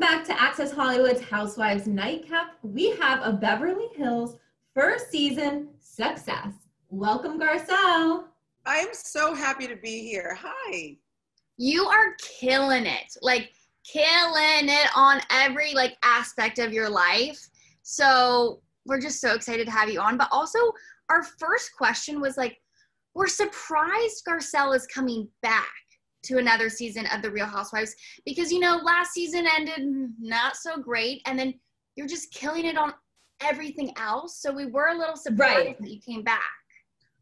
back to Access Hollywood's Housewives Nightcap. We have a Beverly Hills first season success. Welcome, Garcelle. I'm so happy to be here. Hi. You are killing it. Like killing it on every like aspect of your life. So we're just so excited to have you on. But also our first question was like, we're surprised Garcelle is coming back to another season of The Real Housewives because you know last season ended not so great, and then you're just killing it on everything else. So we were a little surprised right. that you came back.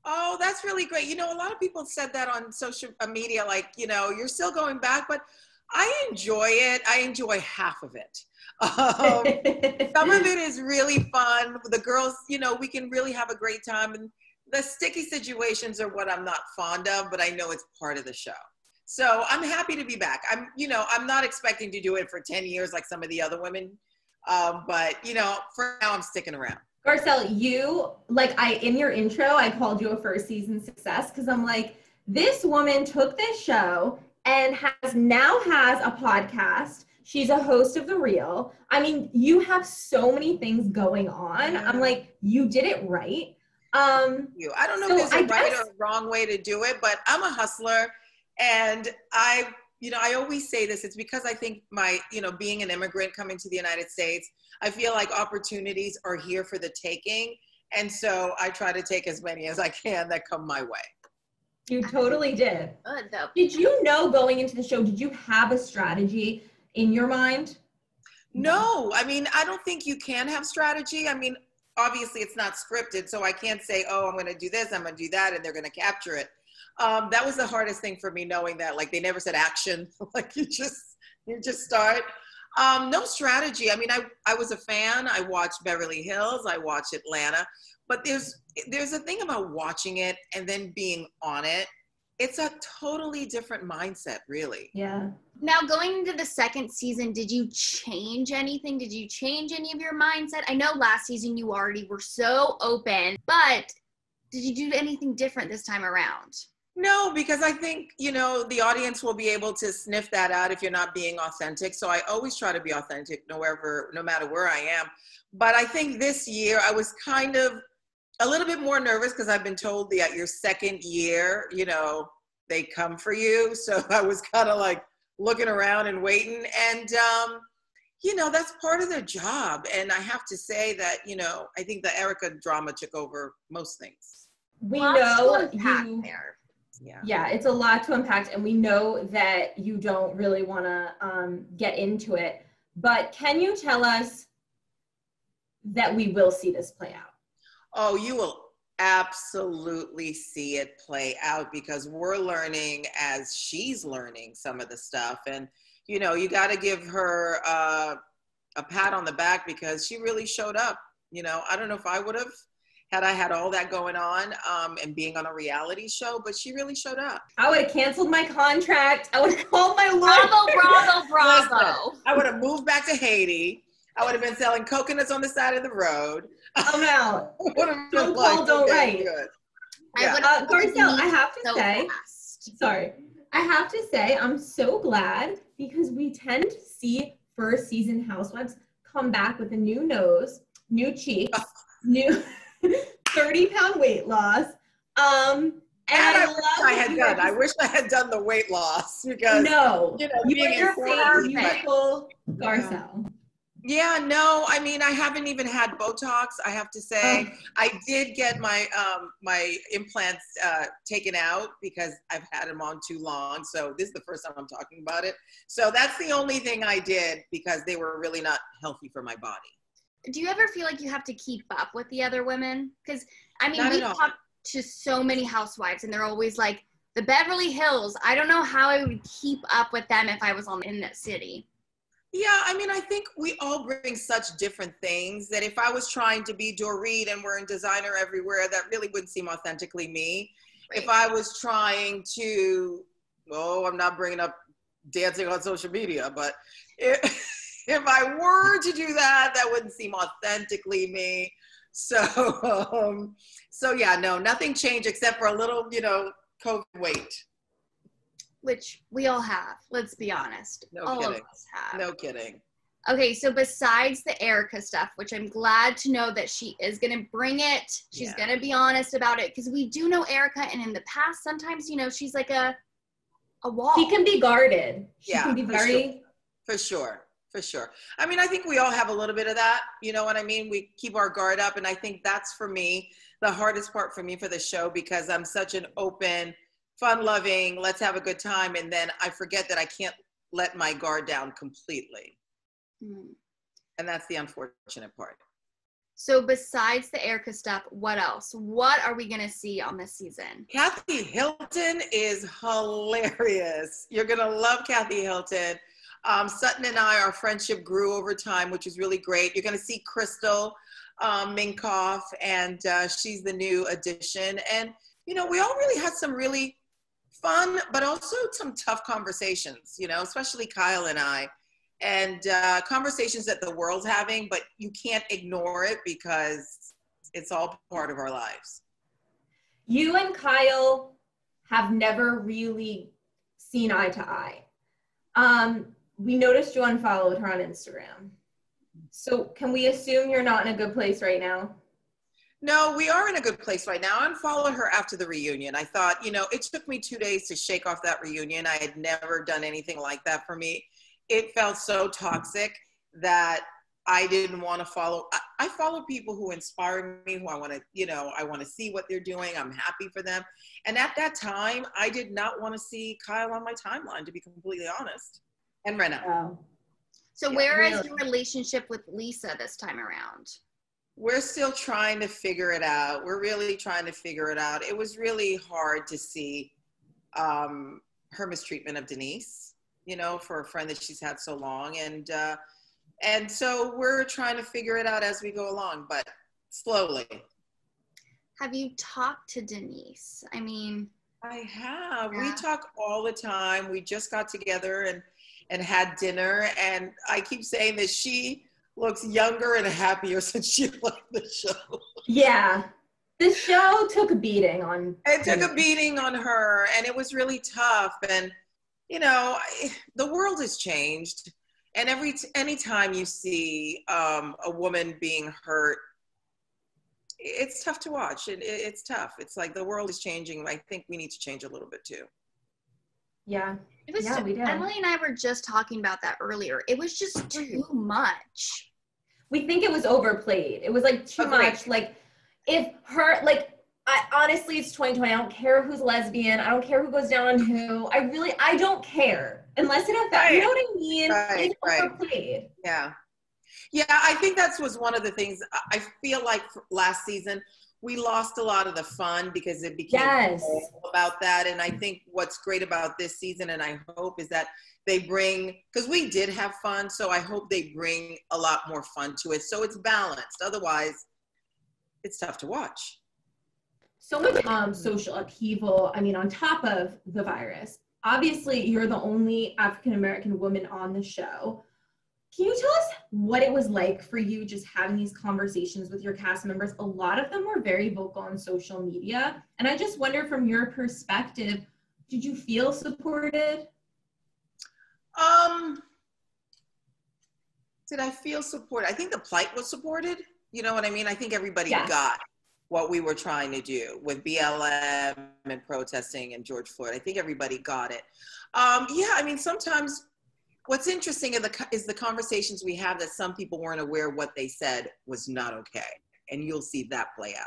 Oh, that's really great. You know, a lot of people said that on social media, like, you know, you're still going back, but I enjoy it. I enjoy half of it. Um, some of it is really fun. The girls, you know, we can really have a great time. And the sticky situations are what I'm not fond of, but I know it's part of the show. So I'm happy to be back. I'm, you know, I'm not expecting to do it for 10 years like some of the other women. Um, but you know, for now I'm sticking around. Garcelle, you like I in your intro, I called you a first season success because I'm like, this woman took this show and has now has a podcast. She's a host of The Real. I mean, you have so many things going on. I'm like, you did it right. Um, you. I don't know so if there's a I right guess, or wrong way to do it, but I'm a hustler and I, you know, I always say this, it's because I think my, you know, being an immigrant coming to the United States, I feel like opportunities are here for the taking. And so I try to take as many as I can that come my way. You totally did. Good, though. Did you know going into the show, did you have a strategy in your mind? No, I mean, I don't think you can have strategy. I mean, obviously it's not scripted, so I can't say, oh, I'm going to do this, I'm going to do that, and they're going to capture it um, that was the hardest thing for me knowing that like they never said action. Like you just you just start. Um, no strategy. I mean I, I was a fan. I watched beverly hills. I watched atlanta. But there's there's a thing about watching it and then being on it. It's a totally different mindset really. Yeah. Now going into the second season did you change anything? Did you change any of your mindset? I know last season you already were so open but did you do anything different this time around no, because I think, you know, the audience will be able to sniff that out if you're not being authentic. So I always try to be authentic, no, wherever, no matter where I am. But I think this year I was kind of a little bit more nervous because I've been told that your second year, you know, they come for you. So I was kind of like looking around and waiting. And, um, you know, that's part of their job. And I have to say that, you know, I think the Erika drama took over most things. We know you. There yeah yeah it's a lot to unpack and we know that you don't really want to um, get into it but can you tell us that we will see this play out oh you will absolutely see it play out because we're learning as she's learning some of the stuff and you know you got to give her uh, a pat on the back because she really showed up you know i don't know if i would have had I had all that going on um, and being on a reality show, but she really showed up. I would have canceled my contract. I would have called my lawyer. Bravo, bravo, bravo. Listen, I would have moved back to Haiti. I would have been selling coconuts on the side of the road. I'm out. don't call, don't write. Yeah. Uh, Garcelle, I have to so say, fast. sorry, I have to say, I'm so glad because we tend to see first season housewives come back with a new nose, new cheeks, new 30 pound weight loss. Um, and, and I, I, wish I had done. Just, I wish I had done the weight loss because no, you know, you being your beautiful Garcelle. Yeah, no, I mean, I haven't even had Botox. I have to say, oh. I did get my um, my implants uh, taken out because I've had them on too long. So this is the first time I'm talking about it. So that's the only thing I did because they were really not healthy for my body do you ever feel like you have to keep up with the other women? Because I mean, we talk to so many housewives, and they're always like, the Beverly Hills. I don't know how I would keep up with them if I was on in that city. Yeah, I mean, I think we all bring such different things that if I was trying to be Dorit and we're in designer everywhere, that really wouldn't seem authentically me. Right. If I was trying to, oh, I'm not bringing up dancing on social media, but it, if I were to do that, that wouldn't seem authentically me. So, um, so yeah, no, nothing changed except for a little, you know, COVID weight. Which we all have. Let's be honest. No all kidding. No kidding. Okay, so besides the Erika stuff, which I'm glad to know that she is going to bring it, she's yeah. going to be honest about it because we do know Erika, and in the past, sometimes you know she's like a a wall. She can be guarded. She yeah, can be very for sure. for sure. For sure. I mean, I think we all have a little bit of that. You know what I mean? We keep our guard up, and I think that's for me the hardest part for me for the show because I'm such an open, fun-loving, let's have a good time, and then I forget that I can't let my guard down completely. Mm. And that's the unfortunate part. So besides the Erika stuff, what else? What are we gonna see on this season? Kathy Hilton is hilarious. You're gonna love Kathy Hilton. Um, Sutton and I, our friendship grew over time, which is really great. You're gonna see Crystal um, Minkoff, and uh, she's the new addition. And you know, we all really had some really fun, but also some tough conversations. You know, especially Kyle and I and uh, conversations that the world's having, but you can't ignore it because it's all part of our lives. You and Kyle have never really seen eye to eye. Um, we noticed you unfollowed her on Instagram. So can we assume you're not in a good place right now? No, we are in a good place right now. I unfollowed her after the reunion. I thought, you know, it took me two days to shake off that reunion. I had never done anything like that for me it felt so toxic that I didn't want to follow. I, I, follow people who inspire me, who I want to, you know, I want to see what they're doing. I'm happy for them. And at that time, I did not want to see Kyle on my timeline, to be completely honest, and Rinna. Oh. So, yeah, where really. is your relationship with Lisa this time around? We're still trying to figure it out. We're really trying to figure it out. It was really hard to see um, her mistreatment of Denise you know, for a friend that she's had so long. And, uh, and so we're trying to figure it out as we go along, but slowly. Have you talked to Denise? I mean, I have. Yeah. We talk all the time. We just got together and and had dinner, and I keep saying that she looks younger and happier since she left the show. Yeah. The show took a beating on. It took a beating on her, and it was really tough. And you know, the world has changed. And every anytime you see um, a woman being hurt, it's tough to watch. It, it, it's tough. It's like the world is changing. I think we need to change a little bit too. Yeah. It was yeah, we did. Emily and I were just talking about that earlier. It was just too much. We think it was overplayed. It was like too Agreed. much. Like if her like I honestly, it's 2020. I don't care who's lesbian. I don't care who goes down on who. I really, I don't care unless it affects. Right. You know what I mean? Right, it's overplayed. Yeah, yeah. I think that's was one of the things. I feel like last season we lost a lot of the fun because it became yes. about that. And I think what's great about this season, and I hope, is that they bring because we did have fun. So I hope they bring a lot more fun to it, so it's balanced. Otherwise, it's tough to watch so much um, social upheaval. I mean, on top of the virus, obviously, you're the only African American woman on the show. Can you tell us what it was like for you just having these conversations with your cast members? A lot of them were very vocal on social media. And I just wonder from your perspective, did you feel supported? Um, did I feel supported? I think the plight was supported. You know what I mean? I think everybody yes. got what we were trying to do with BLM and protesting and George Floyd. I think everybody got it. Um, yeah, I mean, sometimes what's interesting is the, is the conversations we have that some people weren't aware what they said was not okay. And you'll see that play out.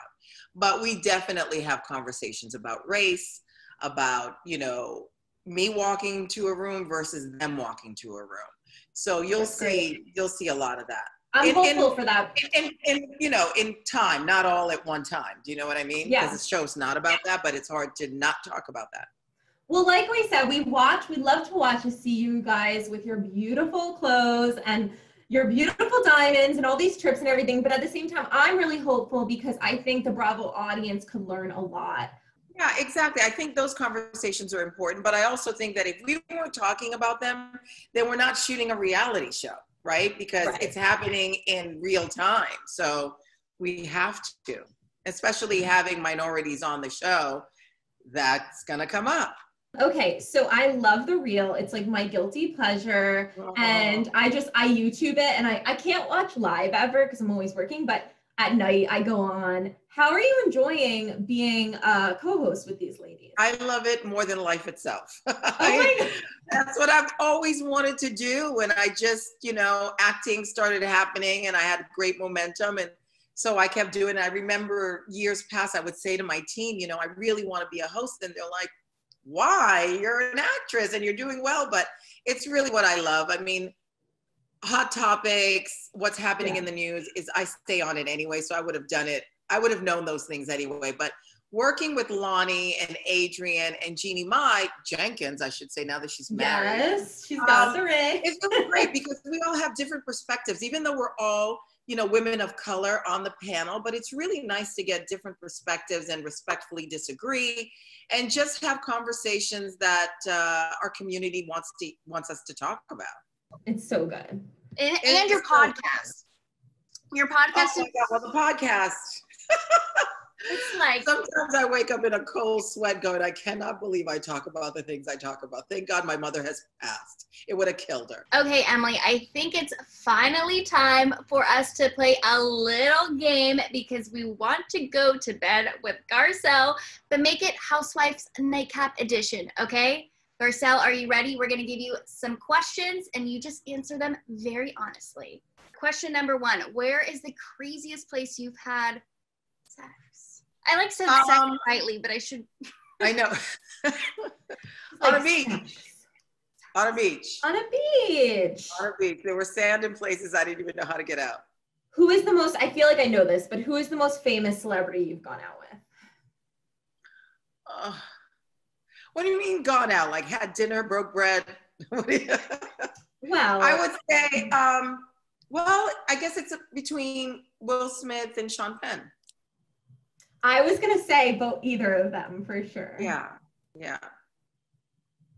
But we definitely have conversations about race, about, you know, me walking to a room versus them walking to a room. So you'll That's see, great. you'll see a lot of that. I'm in, hopeful in, for that. And you know, in time, not all at one time. Do you know what I mean? Yeah. Because the show's not about that, but it's hard to not talk about that. Well, like we said, we watch, we love to watch to see you guys with your beautiful clothes and your beautiful diamonds and all these trips and everything. But at the same time, I'm really hopeful because I think the Bravo audience could learn a lot. Yeah, exactly. I think those conversations are important, but I also think that if we weren't talking about them, then we're not shooting a reality show right? Because right. it's happening in real time. So we have to, especially having minorities on the show, that's going to come up. Okay, so I love the real. It's like my guilty pleasure. Uh-huh. And I just I YouTube it and I, I can't watch live ever because I'm always working, but at night I go on. How are you enjoying being a co-host with these ladies? I love it more than life itself. Oh I, that's what I've always wanted to do when I just, you know, acting started happening and I had great momentum and so I kept doing it. I remember years past I would say to my team, you know, I really want to be a host and they're like, "Why? You're an actress and you're doing well." But it's really what I love. I mean, hot topics, what's happening yeah. in the news is I stay on it anyway. So I would have done it. I would have known those things anyway. But working with Loni and Adrienne and Jeannie Mai Jenkins, I should say now that she's married. Yes, she's got um, the ring. It's really great because we all have different perspectives, even though we're all, you know, women of color on the panel, but it's really nice to get different perspectives and respectfully disagree and just have conversations that uh, our community wants to wants us to talk about. It's so good. And, and your podcast. Your podcast. Oh God, well, the podcast. it's like sometimes I wake up in a cold sweat going, I cannot believe I talk about the things I talk about. Thank God my mother has passed. It would have killed her. Okay, Emily, I think it's finally time for us to play a little game because we want to go to bed with Garcelle, but make it Housewives Nightcap Edition, okay? Garcelle, are you ready? We're going to give you some questions and you just answer them very honestly. Question number one Where is the craziest place you've had sex? I like said um, sex lightly, but I should. I know. On a beach. On a beach. On a beach. On a beach. There were sand in places I didn't even know how to get out. Who is the most, I feel like I know this, but who is the most famous celebrity you've gone out with? Uh, what do you mean gone out? Like had dinner, broke bread? well, I would say, um, well, I guess it's between Will Smith and Sean Penn. I was gonna say both either of them for sure. Yeah, yeah.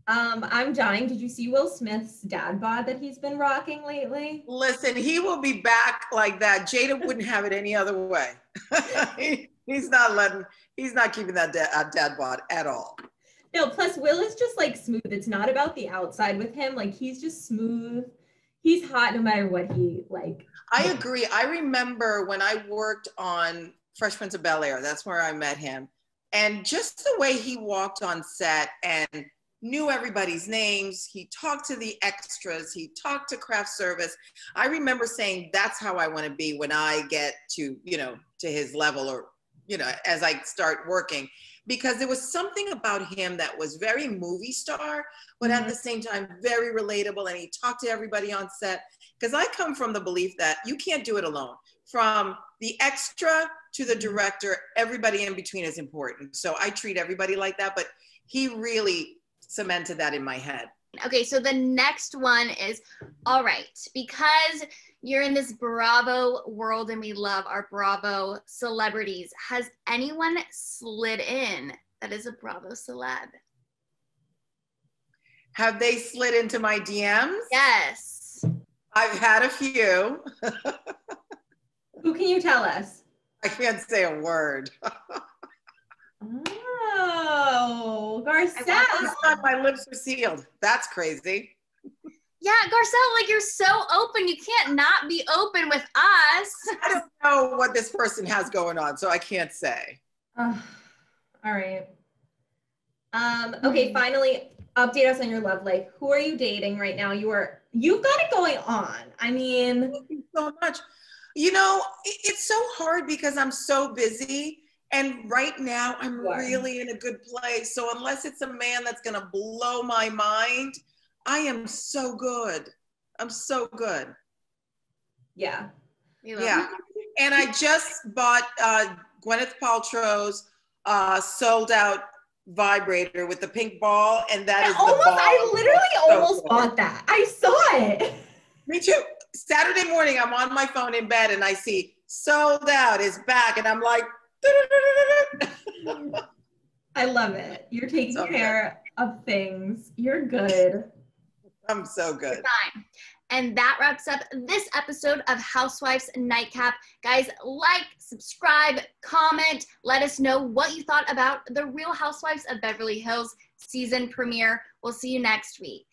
Um, I'm dying. Did you see Will Smith's dad bod that he's been rocking lately? Listen, he will be back like that. Jada wouldn't have it any other way. he, he's not letting. He's not keeping that dad, uh, dad bod at all. No, plus Will is just like smooth. It's not about the outside with him. Like he's just smooth. He's hot no matter what he like. I agree. I remember when I worked on Fresh Prince of Bel Air, that's where I met him. And just the way he walked on set and knew everybody's names, he talked to the extras, he talked to craft service. I remember saying, that's how I want to be when I get to, you know, to his level or, you know, as I start working because there was something about him that was very movie star, but at mm-hmm. the same time, very relatable. And he talked to everybody on set. Because I come from the belief that you can't do it alone. From the extra to the director, everybody in between is important. So I treat everybody like that. But he really cemented that in my head. Okay, so the next one is all right, because you're in this Bravo world and we love our Bravo celebrities. Has anyone slid in that is a Bravo celeb? Have they slid into my DMs? Yes. I've had a few. Who can you tell us? I can't say a word. oh, Garcelle. My lips are sealed. That's crazy. Yeah, Garcelle, like you're so open. You can't not be open with us. I don't know what this person has going on, so I can't say. Uh, all right. Um, okay, hmm. finally, update us on your love life. Who are you dating right now? You are you've got it going on. I mean, Thank you so much. You know, it's so hard because I'm so busy. And right now, I'm really in a good place. So, unless it's a man that's going to blow my mind, I am so good. I'm so good. Yeah. Yeah. And I just bought uh, Gwyneth Paltrow's uh, sold out vibrator with the pink ball, and that I is almost. I literally so almost cool. bought that. I saw it. Me too. Saturday morning, I'm on my phone in bed, and I see sold out is back, and I'm like. I love it. You're taking so care good. of things. You're good. I'm so good. Fine. And that wraps up this episode of Housewives Nightcap. Guys, like, subscribe, comment, let us know what you thought about the Real Housewives of Beverly Hills season premiere. We'll see you next week.